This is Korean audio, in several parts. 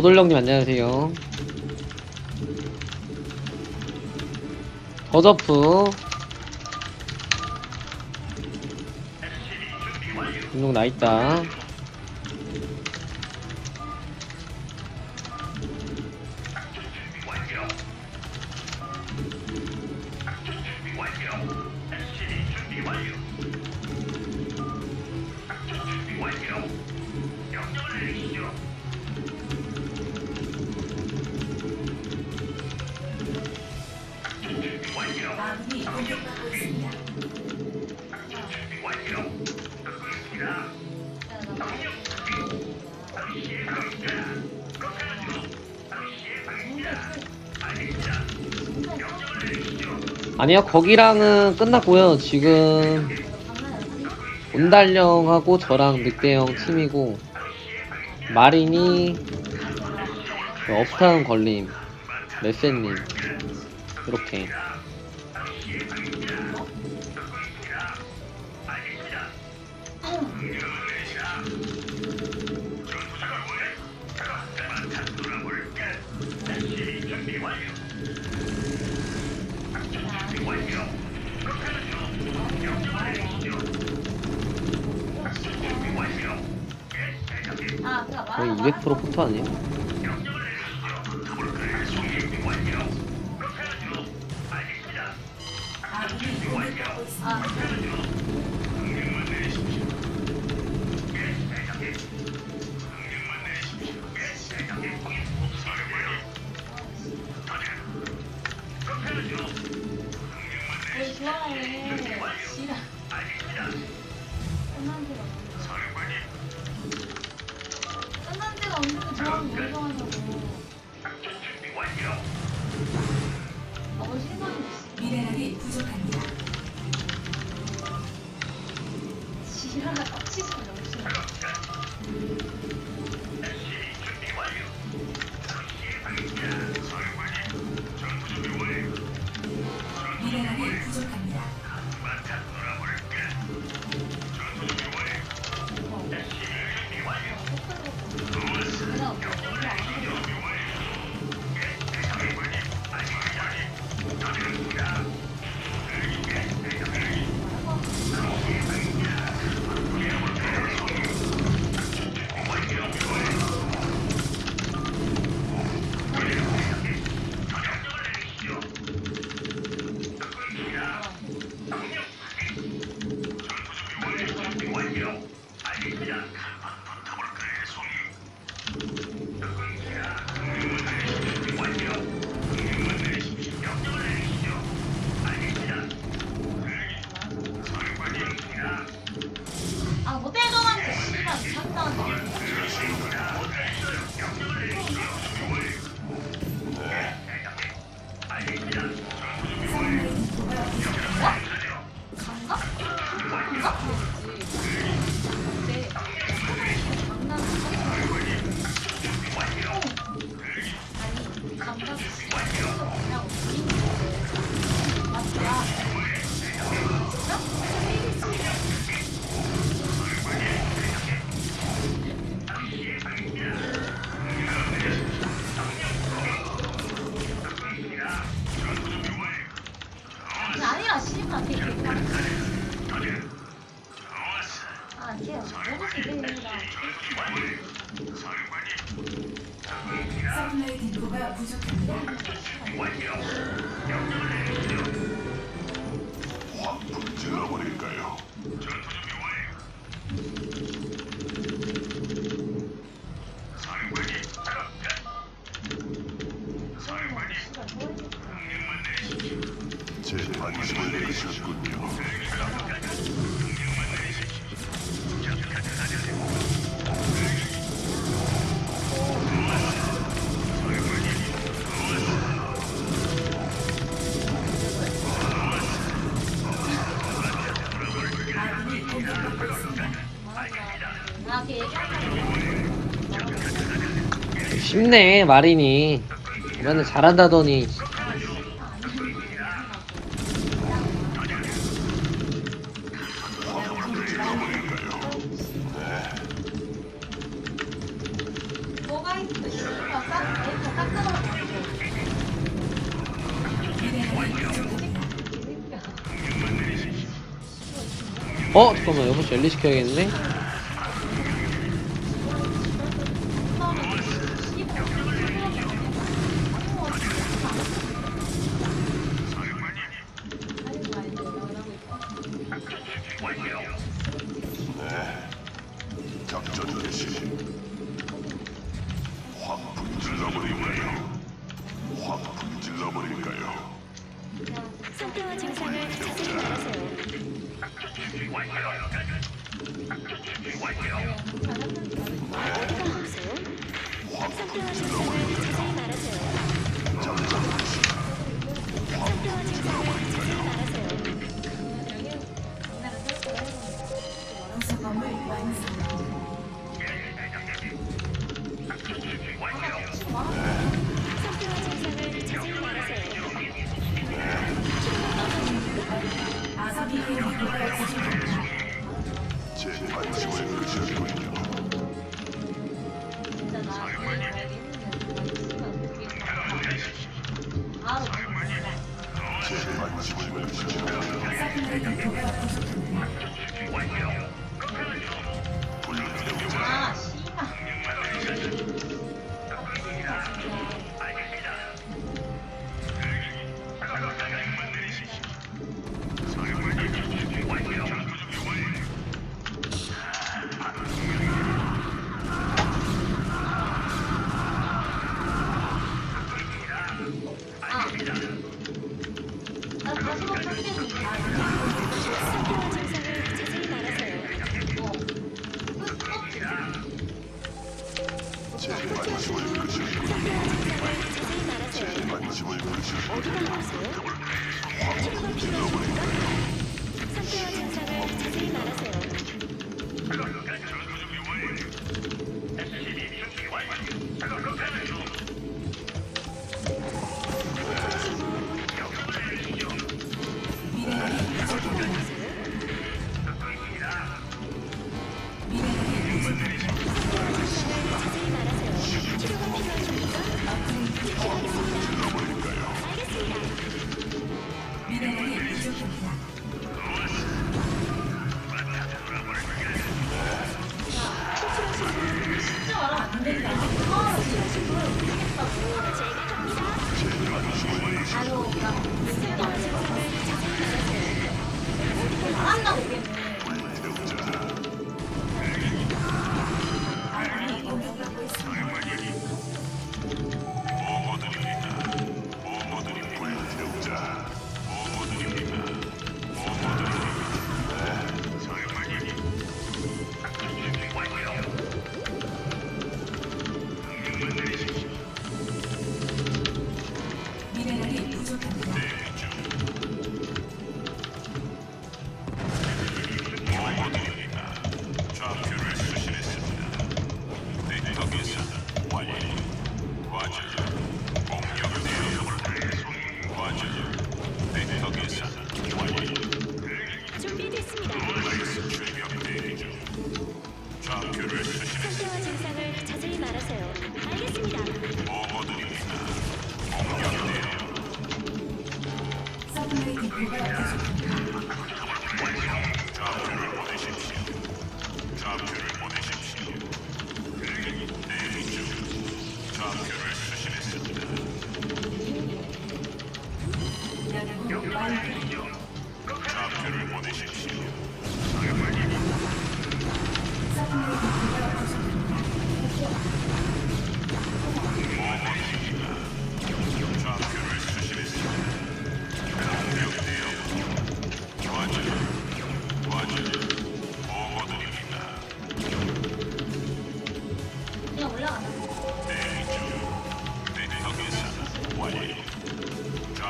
더돌령님 안녕하세요. 더저프. 운동 나있다. 아니요, 거기랑은 끝났고요. 지금 온달령하고 저랑 늑대형 팀이고 마린이 그 업타운 걸림 레센님 이렇게 거의 200% 포토 아니에요? 있습니다. 뭘 좋아해. 지랄. 끝난 데가 끝난 데가 언제고 좋아하면 뭘좋 쉽네 마린이. 이번에 잘한다더니 어? 잠깐만 여보시 엘리 시켜야겠네 증상을 자세히 말하세요. 어디가 아프세요? 상태와 증상을 자세히 말하세요. 안 나오겠네.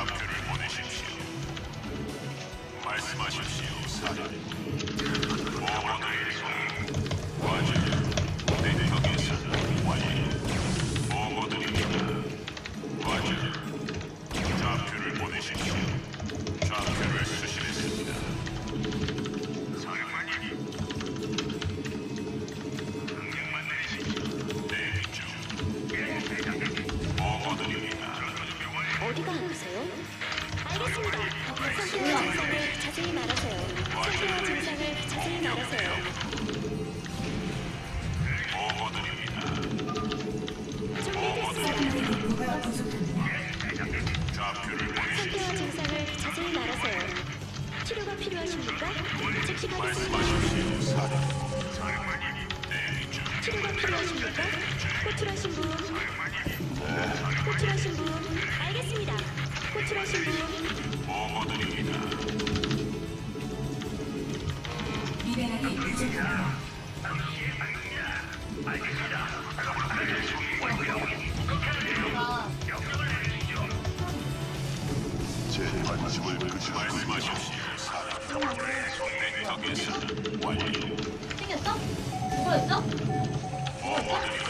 좌표를 보내십시오. 말씀하십시오, 사령. 모두 어디가 아프세요? 알겠습니다. 박성태의 증상을 자세히 말하세요. 성교와 증상을 자세히 말하세요. 필요하십니까? 즉시 가겠습니다. 치료가 필요하십니까? 호출하신 분. 호출하신 분. 알겠습니다. 호출하신 분. 미네랄이 부족합니다. 제 관심을 끄지 말씀하십시오. 넥터게서 완료. 생겼어? 업그레이드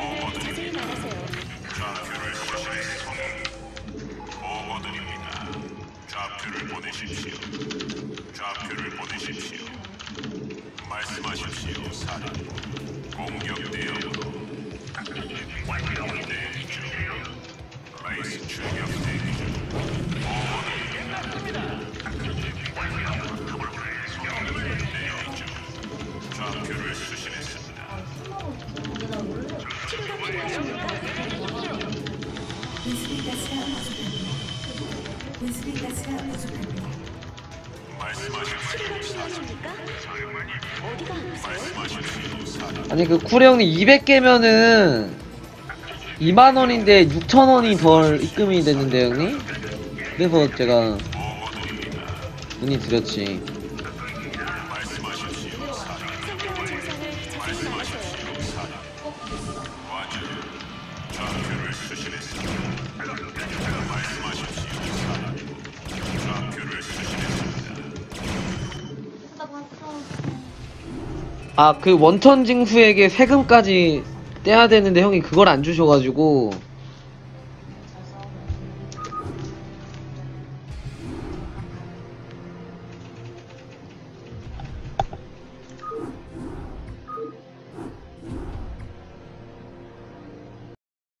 증상을 자세히 말하세요. 좌표를 수신했소. 보고드립니다. 좌표를 보내십시오. 좌표를 보내십시오. 말씀하십시오. 사람 공격대요. 대기 중. 라이스 출격 대기 중. 중. 좌표를 수신 부족합니다. 아프세요? 말씀하십시오. 사람 아니 그 쿠레 형님 200개면은 2만 원인데 6천 원이 덜 입금이 됐는데 형님? 그래서 제가 문의 드렸지 아 그 원천 징수에게 세금까지 떼야 되는데 형이 그걸 안 주셔가지고